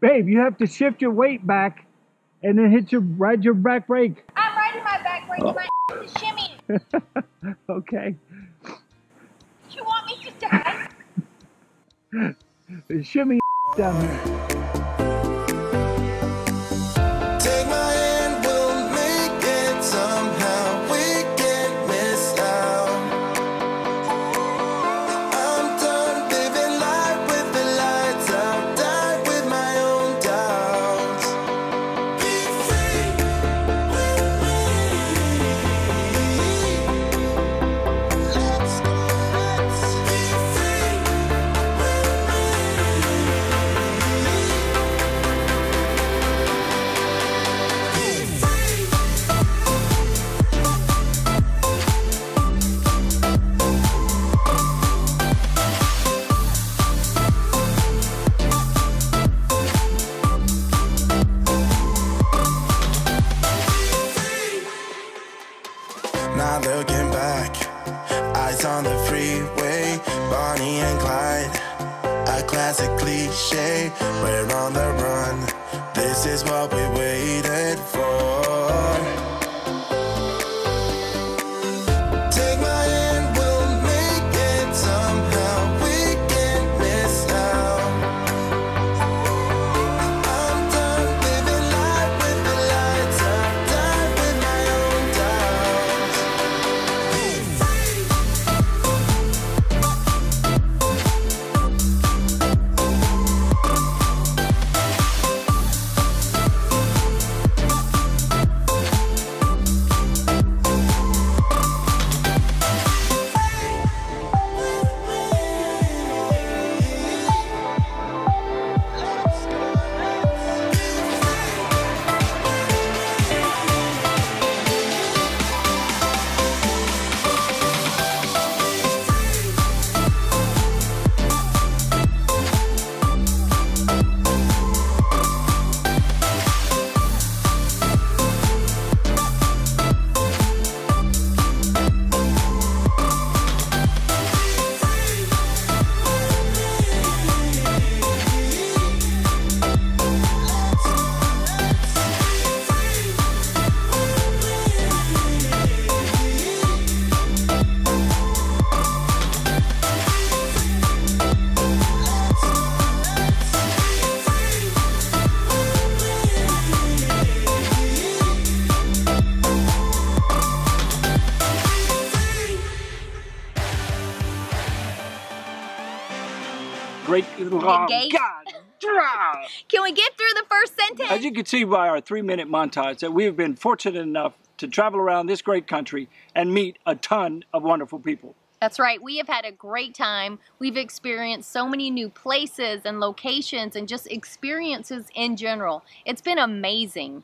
Babe, you have to shift your weight back and then hit your ride your back brake. I'm riding my back brake and my oh. is shimmying. okay. You want me to die? Shimmy down here. Great. Oh. God. Can we get through the first sentence? As you can see by our three minute montage, that we have been fortunate enough to travel around this great country and meet a ton of wonderful people. That's right. We have had a great time. We've experienced so many new places and locations and just experiences in general. It's been amazing.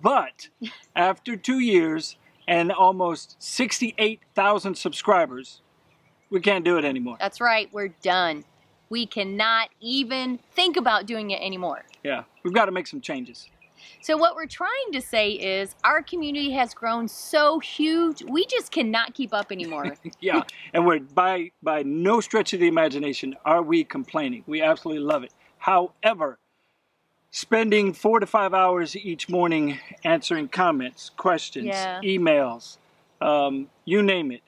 But after two years and almost 68,000 subscribers, we can't do it anymore. That's right. We're done. We cannot even think about doing it anymore. Yeah, we've got to make some changes. So, what we're trying to say is our community has grown so huge, we just cannot keep up anymore. Yeah, and we're by by no stretch of the imagination are we complaining. We absolutely love it. However, spending four to five hours each morning answering comments, questions, Yeah. emails, um, you name it,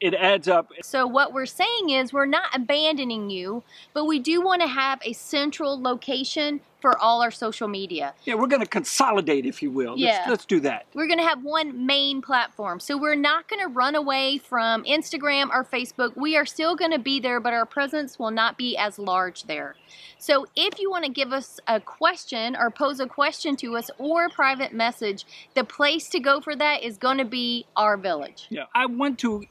it adds up. So, what we're saying is we're not abandoning you, but we do want to have a central location for all our social media. Yeah, we're going to consolidate, if you will. Yeah. Let's, let's do that. We're going to have one main platform. So we're not going to run away from Instagram or Facebook. We are still going to be there, but our presence will not be as large there. So if you want to give us a question or pose a question to us or a private message, the place to go for that is going to be RVillage. Yeah, I want to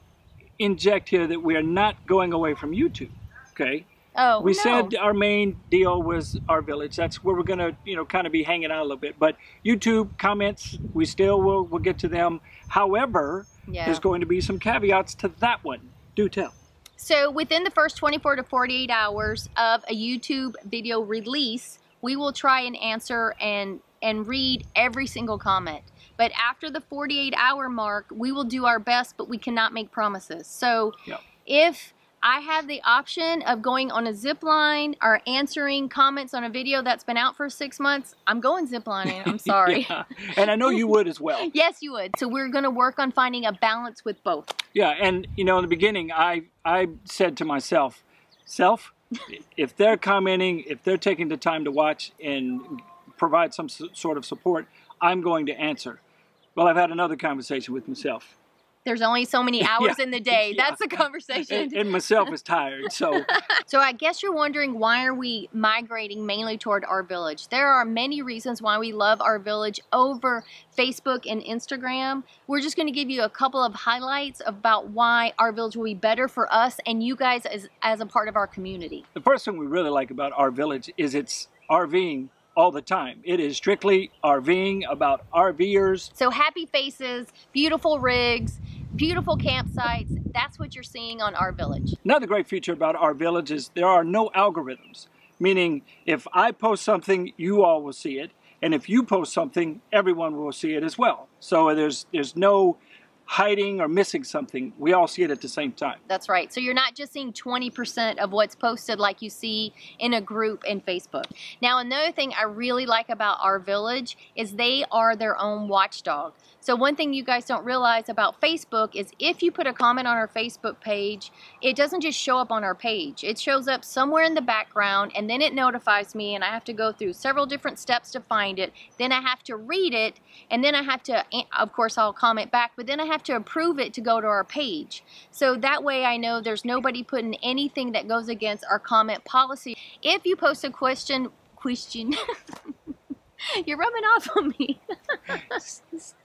inject here that we are not going away from YouTube. Okay. Oh, We no. said our main deal was RVillage. That's where we're gonna, you know, kind of be hanging out a little bit. But YouTube comments, we still will will get to them. However, Yeah. there's going to be some caveats to that one. Do tell. So within the first 24 to 48 hours of a YouTube video release, we will try and answer and and read every single comment. But after the 48 hour mark, we will do our best, but we cannot make promises. So Yep. if I have the option of going on a zip line or answering comments on a video that's been out for six months, I'm going zip lining. I'm sorry. Yeah. And I know you would as well. Yes, you would. So we're going to work on finding a balance with both. Yeah, and you know, in the beginning, I I said to myself, self, if they're commenting, if they're taking the time to watch and provide some sort of support, I'm going to answer. Well, I've had another conversation with myself, There's only so many hours Yeah. in the day. Yeah. That's the conversation. and, and myself is tired. So So I guess you're wondering why are we migrating mainly toward RVillage? There are many reasons why we love RVillage over Facebook and Instagram. We're just going to give you a couple of highlights about why RVillage will be better for us and you guys as as a part of our community. the first thing we really like about RVillage is it's RVing all the time. It is strictly RVing about RVers. So happy faces, beautiful rigs, beautiful campsites. That's what you're seeing on RVillage. Another great feature about RVillage is there are no algorithms, meaning if I post something, you all will see it, and if you post something, everyone will see it as well. So there's there's no hiding or missing something. We all see it at the same time. That's right. So you're not just seeing 20% of what's posted like you see in a group in Facebook. Now, another thing I really like about RVillage is they are their own watchdog. So one thing you guys don't realize about Facebook is if you put a comment on our Facebook page, it doesn't just show up on our page. It shows up somewhere in the background and then it notifies me and I have to go through several different steps to find it. Then I have to read it and then I have to, eh, of course, I'll comment back, but then I have to approve it to go to our page. So that way I know there's nobody putting anything that goes against our comment policy. If you post a question, question, you're rubbing off on me.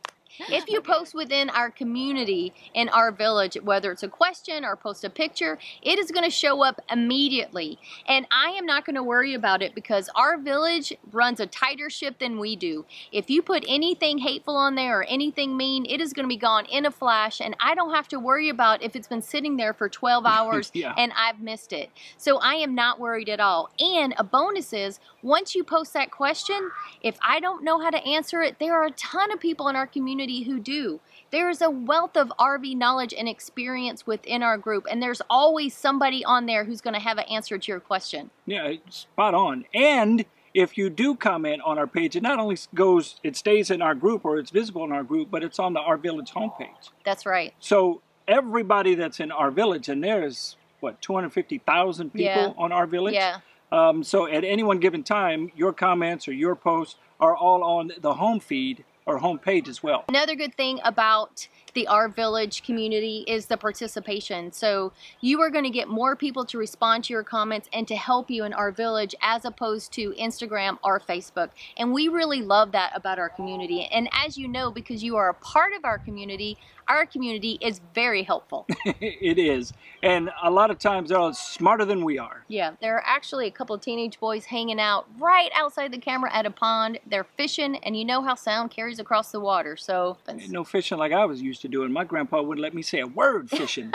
If you post within our community in RVillage, whether it's a question or post a picture, it is going to show up immediately. And I am not going to worry about it because RVillage runs a tighter ship than we do. If you put anything hateful on there or anything mean, it is going to be gone in a flash. And I don't have to worry about if it's been sitting there for 12 hours Yeah. and I've missed it. So I am not worried at all. And a bonus is once you post that question, if I don't know how to answer it, there are a ton of people in our community who do. There is a wealth of RV knowledge and experience within our group, and there's always somebody on there who's going to have an answer to your question. Yeah, spot on. And if you do comment on our page, it not only goes, it stays in our group or it's visible in our group, but it's on the RVillage homepage. That's right. So everybody that's in RVillage, and there's what 250,000 people Yeah. on RVillage. Yeah. Um, so at any one given time, your comments or your posts are all on the home feed or home page as well. Another good thing about the RVillage community is the participation. So you are going to get more people to respond to your comments and to help you in RVillage as opposed to Instagram or Facebook. And we really love that about our community. And as you know, because you are a part of our community, our community is very helpful. it is. And a lot of times they're smarter than we are. Yeah, there are actually a couple of teenage boys hanging out right outside the camera at a pond. They're fishing, and you know how sound carries across the water. So, no fishing like I was used to doing. My grandpa wouldn't let me say a word fishing.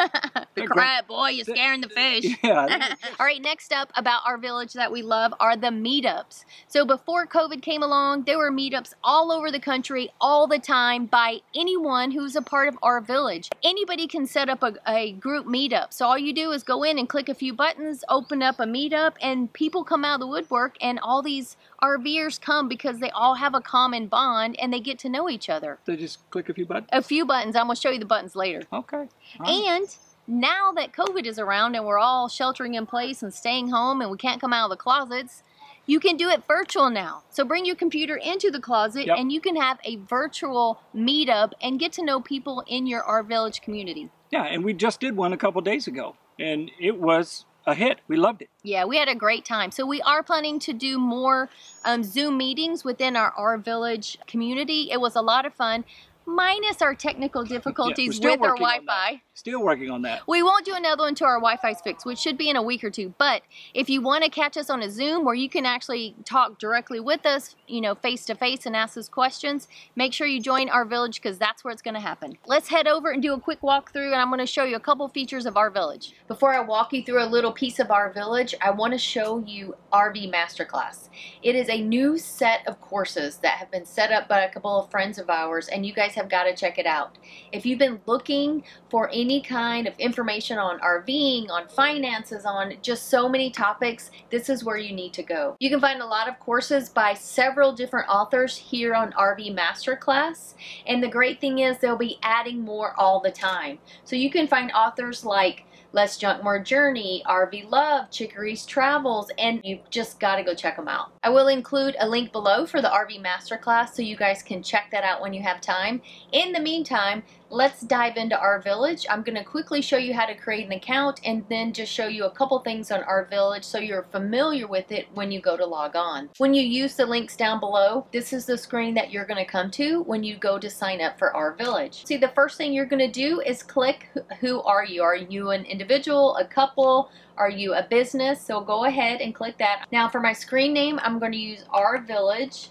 be quiet, boy, you're scaring the fish. yeah. All right, next up about RVillage that we love are the meetups. So before COVID came along, there were meetups all over the country all the time by anyone who's a part of RVillage. Anybody can set up a, a group meetup. So all you do is go in and click a few buttons, open up a meetup, and people come out of the woodwork and all these RVers come because they all have a common bond and they get to know each other. So just click a few buttons. A few buttons. I'm going to show you the buttons later. Okay. Right. And now that COVID is around and we're all sheltering in place and staying home and we can't come out of the closets, you can do it virtual now. So bring your computer into the closet Yep. and you can have a virtual meetup and get to know people in your RVillage community. Yeah, and we just did one a couple days ago, and it was a hit. We loved it. Yeah, we had a great time. So we are planning to do more um, Zoom meetings within our RVillage community. It was a lot of fun, minus our technical difficulties still with our working on that. Wi-Fi. Still working on that. We won't do another one until our Wi-Fi's fixed, which should be in a week or two. But if you want to catch us on a Zoom where you can actually talk directly with us, you know, face to face and ask us questions, make sure you join RVillage because that's where it's going to happen. Let's head over and do a quick walkthrough and I'm going to show you a couple features of RVillage. Before I walk you through a little piece of RVillage, I want to show you RV Masterclass. It is a new set of courses that have been set up by a couple of friends of ours and you guys have got to check it out. If you've been looking for any kind of information on RVing, on finances, on just so many topics, this is where you need to go. You can find a lot of courses by several different authors here on RV Masterclass. And the great thing is they'll be adding more all the time. So you can find authors like Less Junk More Journey, RV Love, Chickery's Travels, and you've just got to go check them out. I will include a link below for the RV Masterclass so you guys can check that out when you have time. In the meantime, let's dive into RVillage. I'm going to quickly show you how to create an account and then just show you a couple things on RVillage so you're familiar with it when you go to log on. When you use the links down below, this is the screen that you're going to come to when you go to sign up for RVillage. See, the first thing you're going to do is click who are you? Are you an individual, a couple, are you a business? So go ahead and click that. Now for my screen name, I'm going to use RVillage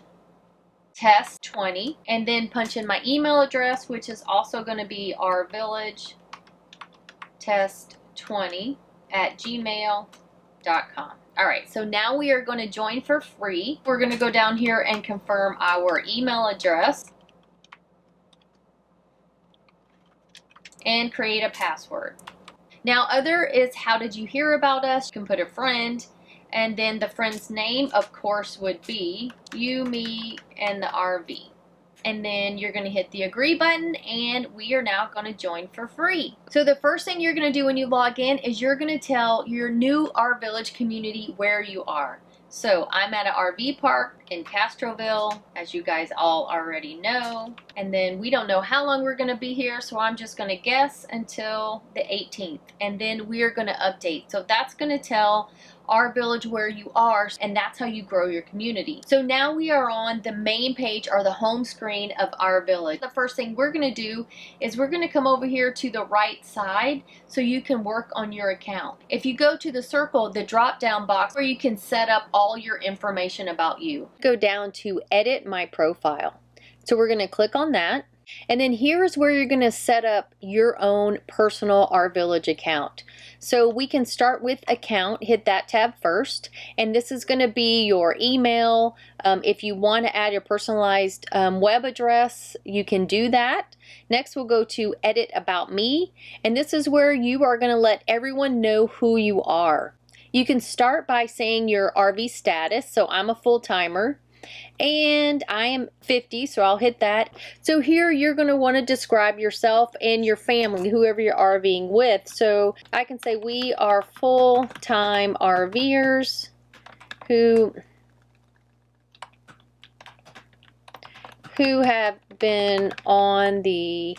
test 20 and then punch in my email address which is also going to be RVillage test 20 at gmail.com alright so now we are going to join for free. We're going to go down here and confirm our email address and create a password. Now other is how did you hear about us? You can put a friend and then the friend's name, of course, would be you, me, and the RV. And then you're going to hit the agree button and we are now going to join for free. So the first thing you're going to do when you log in is you're going to tell your new RVillage community where you are. So I'm at an RV park in Castroville, as you guys all already know. And then we don't know how long we're going to be here, so I'm just going to guess until the 18th. And then we are going to update. So that's going to tell RVillage where you are and that's how you grow your community. So now we are on the main page or the home screen of RVillage. The first thing we're going to do is we're going to come over here to the right side so you can work on your account. If you go to the circle, the drop down box where you can set up all your information about you. Go down to edit my profile. So we're going to click on that and then here's where you're going to set up your own personal RVillage account. So we can start with account, hit that tab first, and this is going to be your email. Um, if you want to add your personalized um, web address, you can do that. Next, we'll go to edit about me, and this is where you are going to let everyone know who you are. You can start by saying your RV status, so I'm a full-timer and I am 50 so I'll hit that. So here you're going to want to describe yourself and your family whoever you're RVing with. So I can say we are full-time RVers who who have been on the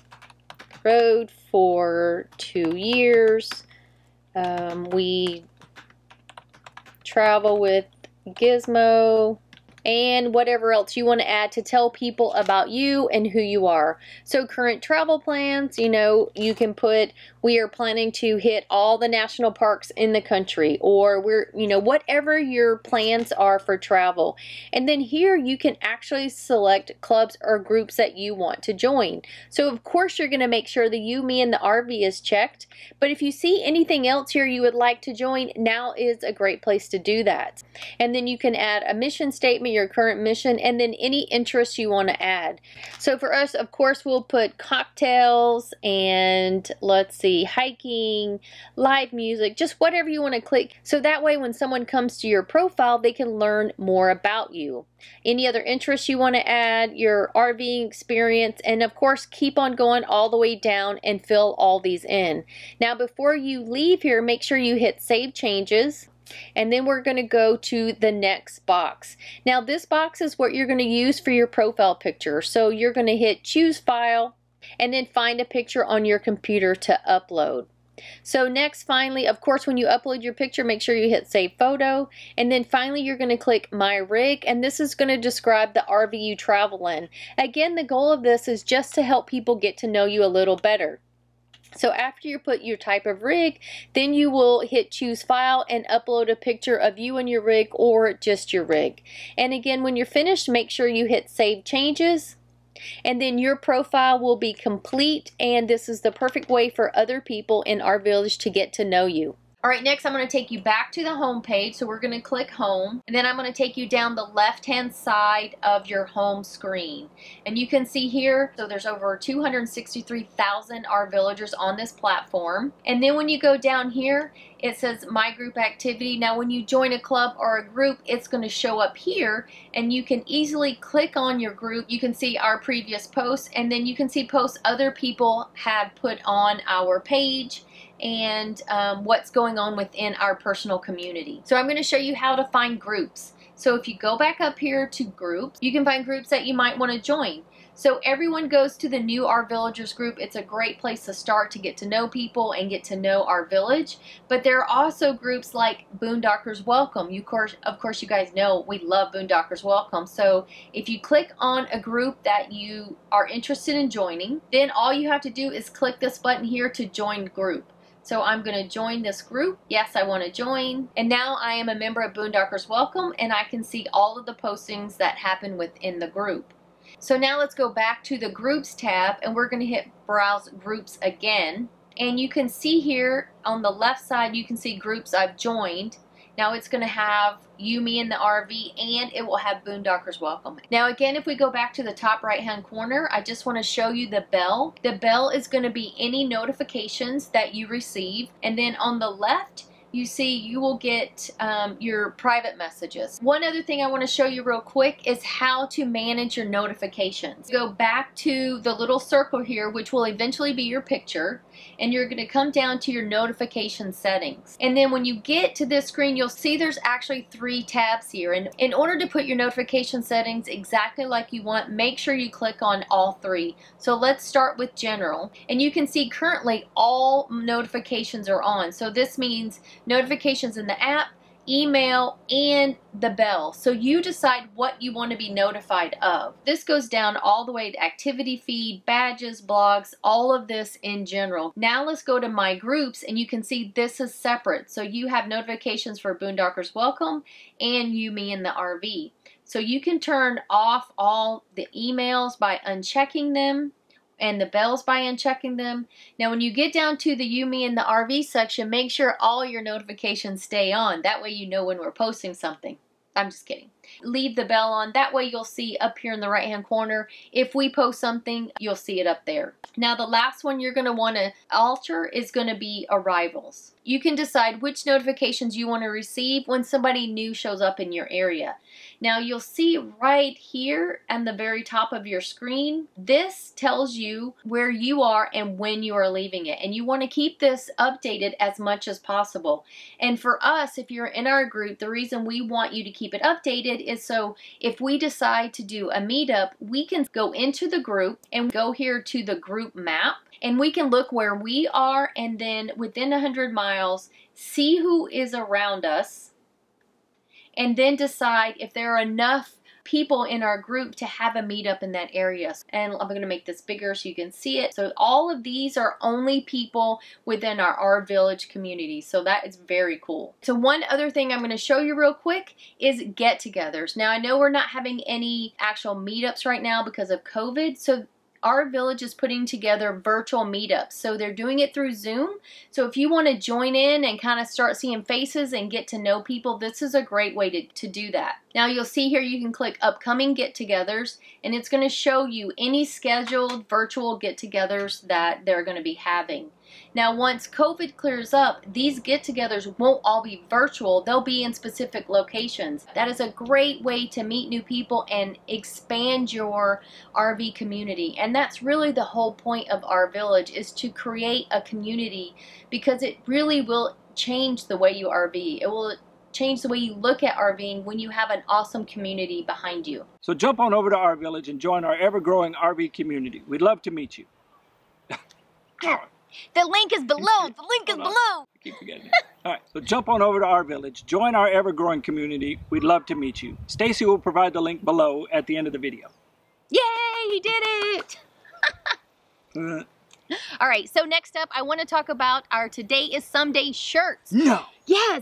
road for two years. Um, we travel with Gizmo and whatever else you want to add to tell people about you and who you are. So current travel plans, you know, you can put we are planning to hit all the national parks in the country or we're, you know, whatever your plans are for travel. And then here you can actually select clubs or groups that you want to join. So of course you're going to make sure the you, me, and the RV is checked. But if you see anything else here you would like to join, now is a great place to do that. And then you can add a mission statement, your current mission, and then any interests you want to add. So for us, of course, we'll put cocktails and let's see, hiking, live music, just whatever you want to click. So that way when someone comes to your profile, they can learn more about you. Any other interests you want to add, your RVing experience, and of course keep on going all the way down and fill all these in. Now before you leave here, make sure you hit Save Changes and then we're going to go to the next box. Now this box is what you're going to use for your profile picture. So you're going to hit choose file and then find a picture on your computer to upload. So next, finally, of course, when you upload your picture, make sure you hit Save Photo. And then finally, you're going to click My Rig, and this is going to describe the RV you travel in. Again, the goal of this is just to help people get to know you a little better. So after you put your type of rig, then you will hit choose file and upload a picture of you and your rig or just your rig. And again, when you're finished, make sure you hit save changes and then your profile will be complete and this is the perfect way for other people in RVillage to get to know you. All right, next I'm going to take you back to the home page. So we're going to click home and then I'm going to take you down the left hand side of your home screen. And you can see here, so there's over 263,000 RVillagers on this platform. And then when you go down here, it says my group activity. Now when you join a club or a group, it's going to show up here and you can easily click on your group. You can see our previous posts and then you can see posts other people have put on our page and um, what's going on within our personal community. So I'm going to show you how to find groups. So if you go back up here to groups, you can find groups that you might want to join. So everyone goes to the new RVillagers group. It's a great place to start to get to know people and get to know RVillage. But there are also groups like Boondockers Welcome. You course, of course, you guys know we love Boondockers Welcome. So if you click on a group that you are interested in joining, then all you have to do is click this button here to join group. So I'm going to join this group. Yes, I want to join. And now I am a member of Boondockers Welcome and I can see all of the postings that happen within the group. So now let's go back to the groups tab and we're going to hit browse groups again. And you can see here on the left side, you can see groups I've joined. Now it's going to have you, me, and the RV, and it will have Boondockers Welcome. Now again, if we go back to the top right hand corner, I just want to show you the bell. The bell is going to be any notifications that you receive. And then on the left, you see you will get um, your private messages. One other thing I want to show you real quick is how to manage your notifications. Go back to the little circle here which will eventually be your picture and you're going to come down to your notification settings. And then when you get to this screen you'll see there's actually three tabs here and in order to put your notification settings exactly like you want make sure you click on all three. So let's start with general and you can see currently all notifications are on. So this means notifications in the app, email, and the bell. So you decide what you want to be notified of. This goes down all the way to activity feed, badges, blogs, all of this in general. Now let's go to my groups and you can see this is separate. So you have notifications for Boondockers Welcome and you, me, and the RV. So you can turn off all the emails by unchecking them and the bells by unchecking them. Now when you get down to the You, Me, and the RV section, make sure all your notifications stay on. That way you know when we're posting something. I'm just kidding. Leave the bell on. That way you'll see up here in the right hand corner. If we post something, you'll see it up there. Now the last one you're going to want to alter is going to be arrivals. You can decide which notifications you want to receive when somebody new shows up in your area. Now you'll see right here at the very top of your screen, this tells you where you are and when you are leaving it. And you want to keep this updated as much as possible. And for us, if you're in our group, the reason we want you to keep it updated is so if we decide to do a meetup, we can go into the group and go here to the group map and we can look where we are and then within 100 miles, see who is around us and then decide if there are enough people in our group to have a meetup in that area. And I'm going to make this bigger so you can see it. So all of these are only people within our RVillage community. So that is very cool. So one other thing I'm going to show you real quick is get-togethers. Now I know we're not having any actual meetups right now because of COVID. So RVillage is putting together virtual meetups. So they're doing it through Zoom. So if you want to join in and kind of start seeing faces and get to know people, this is a great way to, to do that. Now you'll see here you can click upcoming get-togethers and it's going to show you any scheduled virtual get-togethers that they're going to be having. Now, once COVID clears up, these get togethers won't all be virtual, they'll be in specific locations. That is a great way to meet new people and expand your RV community. And that's really the whole point of RVillage is to create a community because it really will change the way you RV. It will change the way you look at RVing when you have an awesome community behind you. So jump on over to RVillage and join our ever-growing RV community. We'd love to meet you. The link is below. The link is below. I keep forgetting. All right, so jump on over to RVillage, join our ever-growing community. We'd love to meet you. Stacy will provide the link below at the end of the video. Yay, you did it! All right, so next up, I want to talk about our Today is Someday shirts. No. Yes,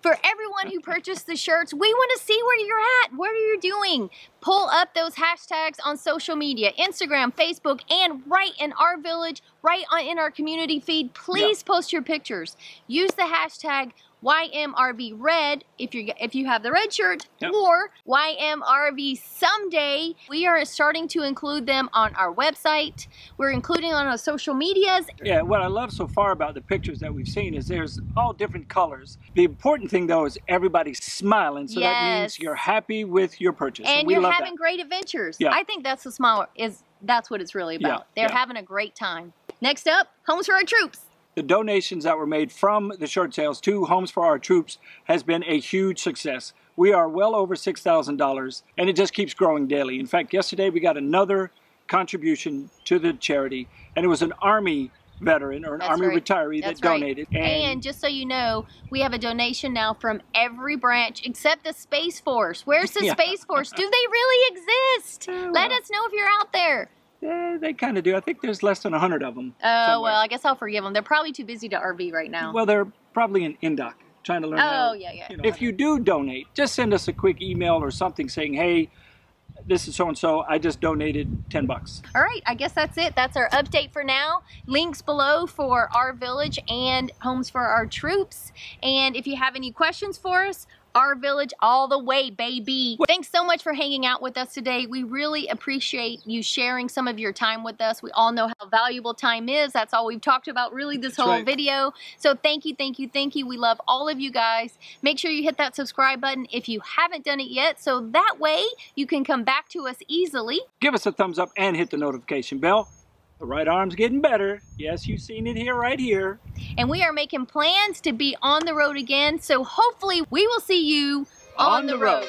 for everyone who purchased the shirts, we want to see where you're at. What are you doing? Pull up those hashtags on social media Instagram, Facebook, and right in RVillage, right on, in our community feed. Please post your pictures. Use the hashtag YMRV Red if you if you have the red shirt Yep. or YMRV Someday. We are starting to include them on our website. We're including on our social medias. Yeah, what I love so far about the pictures that we've seen is there's all different colors. The important thing though is everybody's smiling, so that means you're happy with your purchase. and you're having that. great adventures. Yeah. I think that's the smile is that's what it's really Yeah, about. They're yeah. having a great time. Next up, Homes for Our Troops. The donations that were made from the shirt sales to Homes for Our Troops has been a huge success. We are well over $6,000 and it just keeps growing daily. In fact, yesterday we got another contribution to the charity and it was an Army veteran or an That's Army right. retiree That's that right. donated. And, just so you know, we have a donation now from every branch except the Space Force. Where's the Yeah. Space Force? Do they really exist? Let us know if you're out there. Eh, they kind of do. I think there's less than 100 of them. Oh, somewhere. well, I guess I'll forgive them. They're probably too busy to RV right now. Well, they're probably in Indoc trying to learn. Oh, how, yeah, yeah. You know, if you do donate, just send us a quick email or something saying, "Hey, this is so and so. I just donated 10 bucks." All right, I guess that's it. That's our update for now. Links below for RVillage and homes for our troops. And if you have any questions for us, RVillage all the way, baby. Thanks so much for hanging out with us today. We really appreciate you sharing some of your time with us. We all know how valuable time is. That's all we've talked about really this That's whole right. video. So thank you, thank you, thank you. We love all of you guys. Make sure you hit that subscribe button if you haven't done it yet. So that way you can come back to us easily. Give us a thumbs up and hit the notification bell. The right arm's getting better. Yes, you've seen it here, right here. and we are making plans to be on the road again. So hopefully we will see you on, On the the road. road.